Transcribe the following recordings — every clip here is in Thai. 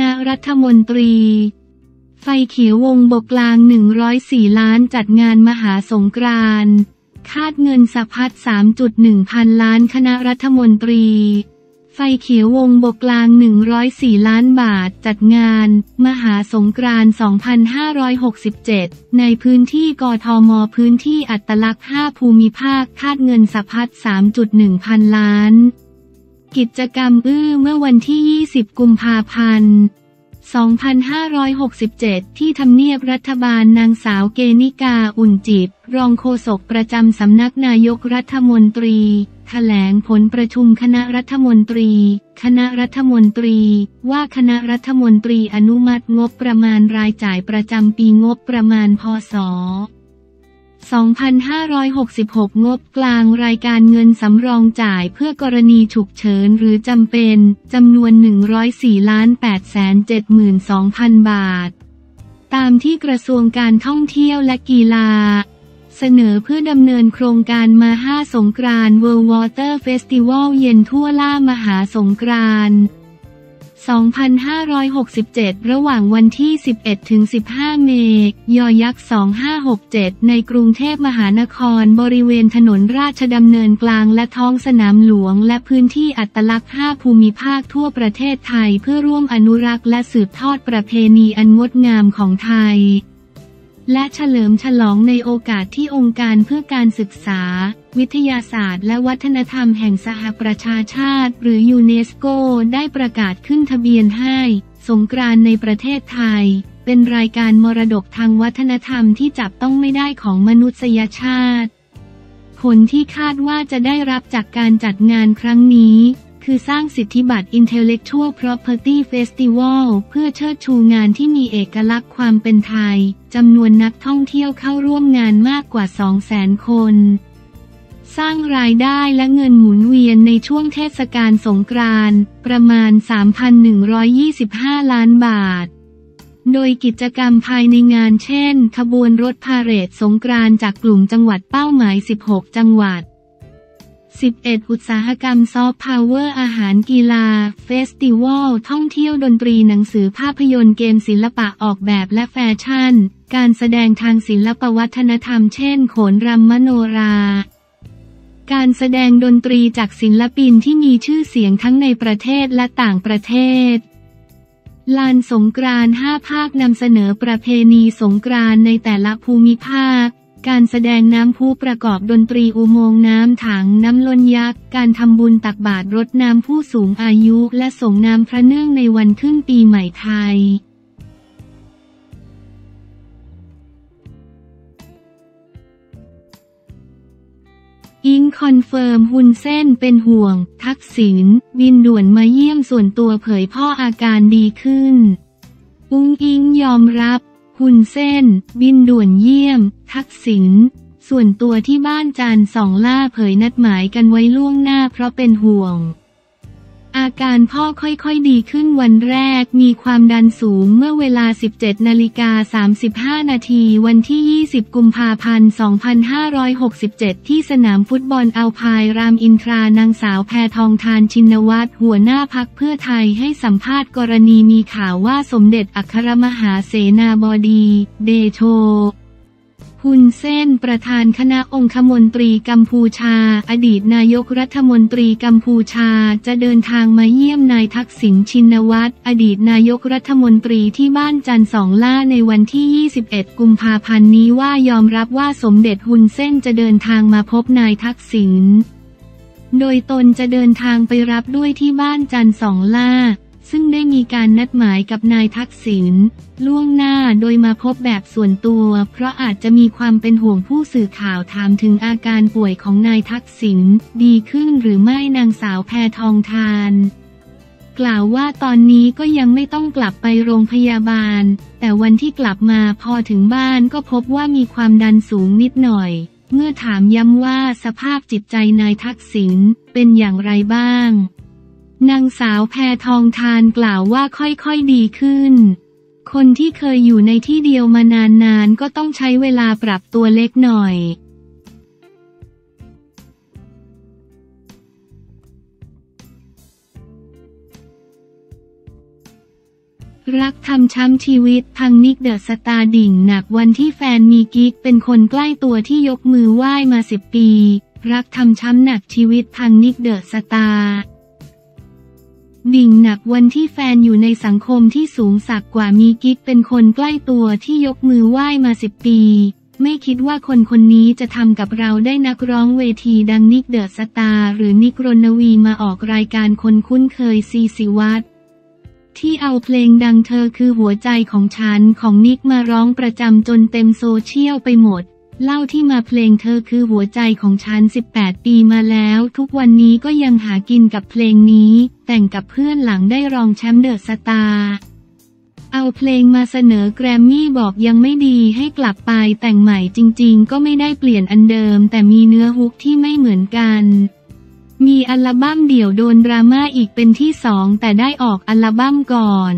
ณะรัฐมนตรี ไฟเขียววงบกกลาง 104 ล้านจัดงานมหาสงกรานต์คาดเงินสะพัด 3.1 พันล้านคณะรัฐมนตรี ไฟเขียววงบกกลาง 104 ล้านบาทจัดงาน มหาสงกรานต์ 2567 ในพื้นที่กทม พื้นที่อัตลักษณ์ 5 ภูมิภาค คาดเงินสะพัด 3.1 พันล้าน กิจกรรมอื้อเมื่อวันที่ 20 กุมภาพันธ์ 2567 ที่ทำเนียบรัฐบาลนางสาวเกนิกาอุ่นจิต รองโฆษกประจำสำนักนายกรัฐมนตรีแถลงผลประชุมคณะรัฐมนตรี คณะรัฐมนตรี ว่าคณะรัฐมนตรีอนุมัติงบประมาณรายจ่ายประจำปีงบประมาณพศ 2566 งบกลางรายการเงินสำรองจ่ายเพื่อกรณีฉุกเฉินหรือจำเป็นจำนวน 104ล้าน872,000 บาท ตามที่กระทรวงการท่องเที่ยวและกีฬา เสนอเพื่อดำเนินโครงการมาห้าสงกรานต์ World Water Festival เย็นทั่วล่ามหาสงกรานต์ 2567 ระหว่างวันที่ 11 ถึง 15 เมษยอยักษ์ 2567 ในกรุงเทพมหานคร บริเวณถนนราชดำเนินกลางและท้องสนามหลวง และพื้นที่อัตลักษณ์ 5 ภูมิภาคทั่วประเทศไทย เพื่อร่วมอนุรักษ์และสืบทอดประเพณีอันงดงามของไทย และเฉลิมฉลองในโอกาสที่องค์การเพื่อการศึกษา วิทยาศาสตร์ และวัฒนธรรมแห่งสหประชาชาติ หรือยูเนสโกได้ประกาศขึ้นทะเบียนให้ สงกรานในประเทศไทย เป็นรายการมรดกทางวัฒนธรรมที่จับต้องไม่ได้ของมนุษยชาติ ผลที่คาดว่าจะได้รับจากการจัดงานครั้งนี้ คือสร้างสิทธิบัตร Intellectual Property Festival เพื่อเชิดชูงานที่มีเอกลักษณ์ความเป็นไทย จำนวนนักท่องเที่ยวเข้าร่วมงานมากกว่า 200,000 คน สร้างรายได้และเงินหมุนเวียนในช่วงเทศกาลสงกรานต์ประมาณ 3,125 ล้านบาทโดยกิจกรรมภายในงานเช่น ขบวนรถพาเหรดสงกรานต์จากกลุ่มจังหวัดเป้าหมาย 16 จังหวัด 11 อุตสาหกรรมซอฟต์พาวเวอร์อาหารกีฬา festival ท่องเที่ยวดนตรีหนังสือภาพยนตร์เกมศิลปะออกแบบและแฟชั่น การแสดงทางศิลปวัฒนธรรมเช่น โขนรำมโนรา การแสดงดนตรีจากศิลปินที่มีชื่อเสียงทั้งในประเทศและต่างประเทศลานสงกรานต์5ภาคนำเสนอประเพณีสงกรานต์ในแต่ละภูมิภาค การแสดงน้ำพุประกอบดนตรีอุโมงค์น้ำถังน้ำล้นยักษ์ การทำบุญตักบาตรรดน้ำผู้สูงอายุและส่งน้ำพระเนื่องในวันขึ้นปีใหม่ไทย อิ๊ง confirm ฮุนเซนเป็นห่วง ทักษิณบินด่วนมาเยี่ยมส่วนตัวเผยพ่ออาการดีขึ้น อุ๊งอิ๊งยอมรับ ฮุนเซน บินด่วนเยี่ยม ทักษิณส่วนตัวที่บ้านจันทร์ส่องหล้าเผยนัดหมายกันไว้ล่วงหน้าเพราะเป็นห่วง อาการพ่อค่อยๆดีขึ้นวันแรก มีความดันสูงเมื่อเวลา 17 นาฬิกา 35 นาทีวันที่ 20 กุมภาพันธ์ 2567 ที่สนามฟุตบอลอัลพายรามอินทรานางสาวแพทองทานชินวัตรหัวหน้าพักเพื่อไทยให้สัมภาษณ์กรณีมีข่าวว่าสมเด็จอัครมหาเสนาบดี เดโช ฮุนเส้นประธานคณะองคมนตรีกัมพูชา อดีตนายกรัฐมนตรีกัมพูชาจะเดินทางมาเยี่ยมนายทักษิณชินวัตรอดีตนายกรัฐมนตรีที่บ้านจันทร์สองล่าในวันที่ 21 กุมภาพันธ์นี้ว่ายอมรับว่าสมเด็จฮุนเส้นจะเดินทางมาพบนายทักษิณโดยตนจะเดินทางไปรับด้วยที่บ้านจันทร์สองล่า ซึ่งได้มีการนัดหมายกับนายทักษิณล่วงหน้าโดยมาพบแบบส่วนตัว เพราะอาจจะมีความเป็นห่วงผู้สื่อข่าวถามถึงอาการป่วยของนายทักษิณดีขึ้นหรือไม่นางสาวแพทองทาน กล่าวว่าตอนนี้ก็ยังไม่ต้องกลับไปโรงพยาบาล แต่วันที่กลับมาพอถึงบ้านก็พบว่ามีความดันสูงนิดหน่อย เมื่อถามย้ำว่าสภาพจิตใจนายทักษิณเป็นอย่างไรบ้าง นางสาวแพทองทานกล่าวว่าค่อยๆดีขึ้น คนที่เคยอยู่ในที่เดียวมานานๆ ก็ต้องใช้เวลาปรับตัวเล็กน้อย รักทำช้ำชีวิตพังนิกเดอะสตาร์ดิ่งหนักวันที่แฟนมีกิ๊กเป็นคนใกล้ตัวที่ยกมือไหว้มาสิบปี รักทำช้ำหนักชีวิตพังนิกเดอะสตาร์ ดิ่งหนักวันที่แฟนอยู่ในสังคมที่สูงสักกว่ามีกิ๊กเป็นคนใกล้ตัวที่ยกมือไหว้มาสิบปี ไม่คิดว่าคนคนนี้จะทำกับเราได้นักร้องเวทีดังนิกเดอะสตาร์หรือนิกรณวีร์มาออกรายการคนคุ้นเคยซีศิวัฒน์ที่เอาเพลงดังเธอคือหัวใจของฉันของนิกมาร้องประจำจนเต็มโซเชียลไปหมด เล่าที่มาเพลงเธอคือหัวใจของฉัน 18 ปีมาแล้ว ทุกวันนี้ก็ยังหากินกับเพลงนี้ แต่งกับเพื่อนหลังได้รองแชมป์เดอะสตาร์ เอาเพลงมาเสนอแกรมมี่บอกยังไม่ดีให้กลับไปแต่งใหม่จริงๆ ก็ไม่ได้เปลี่ยนอันเดิม แต่มีเนื้อฮุกที่ไม่เหมือนกัน มีอัลบั้มเดี่ยวโดนดราม่าอีกเป็นที่สองแต่ได้ออกอัลบั้มก่อน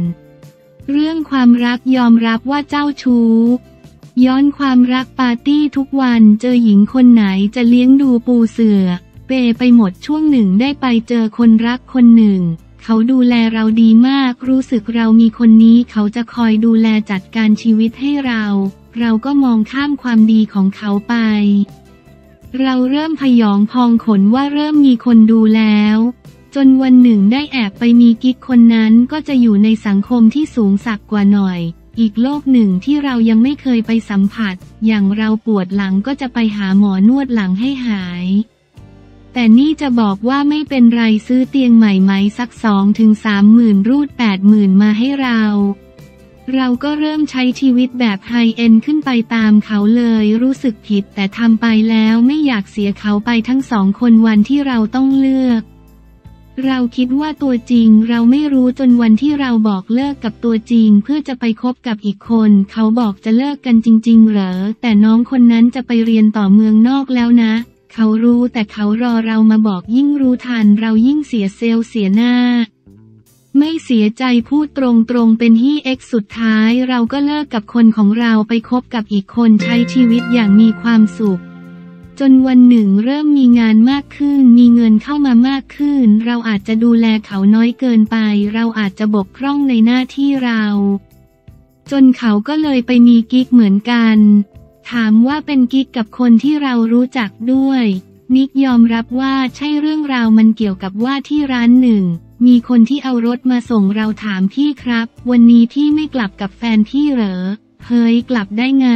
เรื่องความรักยอมรับว่าเจ้าชู้ ย้อนความรักปาร์ตี้ทุกวันเจอหญิงคนไหนจะเลี้ยงดูปูเสือ เปไปหมดช่วงหนึ่งได้ไปเจอคนรักคนหนึ่ง เขาดูแลเราดีมาก รู้สึกเรามีคนนี้เขาจะคอยดูแลจัดการชีวิตให้เรา เราก็มองข้ามความดีของเขาไป เราเริ่มพยองพองขนว่าเริ่มมีคนดูแล้วจนวันหนึ่งได้แอบไปมีกิ๊กคนนั้นก็จะอยู่ในสังคมที่สูงสักกว่าหน่อย อีกโลกหนึ่งที่เรายังไม่เคยไปสัมผัส อย่างเราปวดหลังก็จะไปหาหมอนวดหลังให้หาย แต่นี่จะบอกว่าไม่เป็นไรซื้อเตียงใหม่ไหมสักสองถึงสามหมื่นรูดแปดหมื่นมาให้เรา เราก็เริ่มใช้ชีวิตแบบไฮเอ็นขึ้นไปตามเขาเลยรู้สึกผิดแต่ทำไปแล้วไม่อยากเสียเขาไปทั้งสองคนวันที่เราต้องเลือก เราคิดว่าตัวจริงเราไม่รู้จนวันที่เราบอกเลิกกับตัวจริง เพื่อจะไปคบกับอีกคน เขาบอกจะเลิกกันจริง ๆ เหรอ แต่น้องคนนั้นจะไปเรียนต่อเมืองนอกแล้วนะ เขารู้แต่เขารอเรามาบอกยิ่งรู้ทัน เรายิ่งเสียเซลล์เสียหน้า ไม่เสียใจพูดตรงๆเป็นฮี่เอ็กสุดท้าย เราก็เลิกกับคนของเราไปคบกับอีกคนใช้ชีวิตอย่างมีความสุข จนวันหนึ่งเริ่มมีงานมากขึ้น มีเงินเข้ามามากขึ้น เราอาจจะดูแลเขาน้อยเกินไป เราอาจจะบกพร่องในหน้าที่เรา จนเขาก็เลยไปมีกิ๊กเหมือนกัน ถามว่าเป็นกิ๊กกับคนที่เรารู้จักด้วย นิกยอมรับว่าใช่เรื่องราวมันเกี่ยวกับว่าที่ร้านหนึ่ง มีคนที่เอารถมาส่งเราถามพี่ครับ วันนี้พี่ไม่กลับกับแฟนพี่เหรอ เฮ้ยกลับได้ไง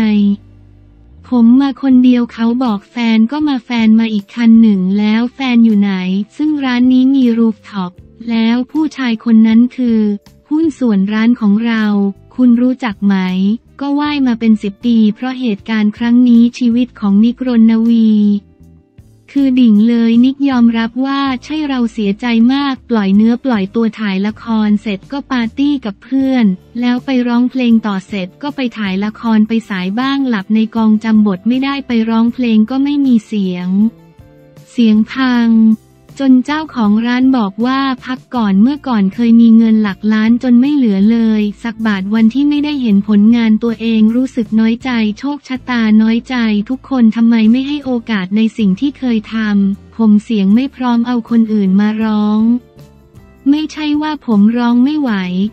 ผมมาคนเดียวเขาบอกแฟนก็มาแฟนมาอีกคันหนึ่งแล้วแฟนอยู่ไหน ซึ่งร้านนี้มี rooftopแล้วผู้ชายคนนั้นคือ หุ้นส่วนร้านของเรา คุณรู้จักไหม ก็ไหว้มาเป็นสิบปีเพราะเหตุการณ์ครั้งนี้ชีวิตของนิกรณวี คือดิ่งเลยนิกยอมรับว่าใช่เราเสียใจมากปล่อยเนื้อปล่อยตัวถ่ายละครเสร็จก็ปาร์ตี้กับเพื่อน แล้วไปร้องเพลงต่อเสร็จก็ไปถ่ายละครไปสายบ้างหลับในกองจำบทไม่ได้ไปร้องเพลงก็ไม่มีเสียง เสียงพัง จนเจ้าของร้านบอกว่าพักก่อนเมื่อก่อนเคยมีเงินหลักล้านจนไม่เหลือเลย สักบาทวันที่ไม่ได้เห็นผลงานตัวเองรู้สึกน้อยใจ โชคชะตาน้อยใจ ทุกคนทำไมไม่ให้โอกาสในสิ่งที่เคยทำผมเสียงไม่พร้อมเอาคนอื่นมาร้อง ไม่ใช่ว่าผมร้องไม่ไหว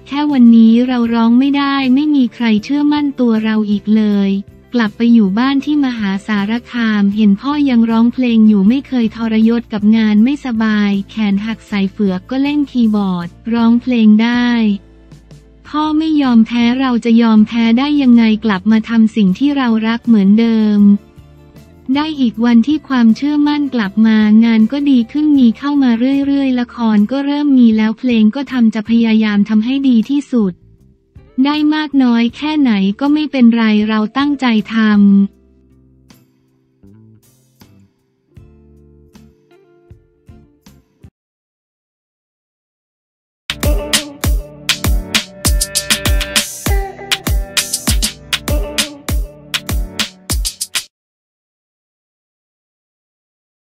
แค่วันนี้เราร้องไม่ได้ ไม่มีใครเชื่อมั่นตัวเราอีกเลย กลับไปอยู่บ้านที่มหาสารคาม เห็นพ่อยังร้องเพลงอยู่ไม่เคยทรยศกับงานไม่สบาย แขนหักใส่เฟือกก็เล่นคีย์บอร์ด ร้องเพลงได้ พ่อไม่ยอมแพ้เราจะยอมแพ้ได้ยังไงกลับมาทำสิ่งที่เรารักเหมือนเดิม ได้อีกวันที่ความเชื่อมั่นกลับมางานก็ดีขึ้นมีเข้ามาเรื่อยๆ ละครก็เริ่มมีแล้วเพลงก็ทำจะพยายามทำให้ดีที่สุด ได้มากน้อยแค่ไหนก็ไม่เป็นไรเราตั้งใจทำ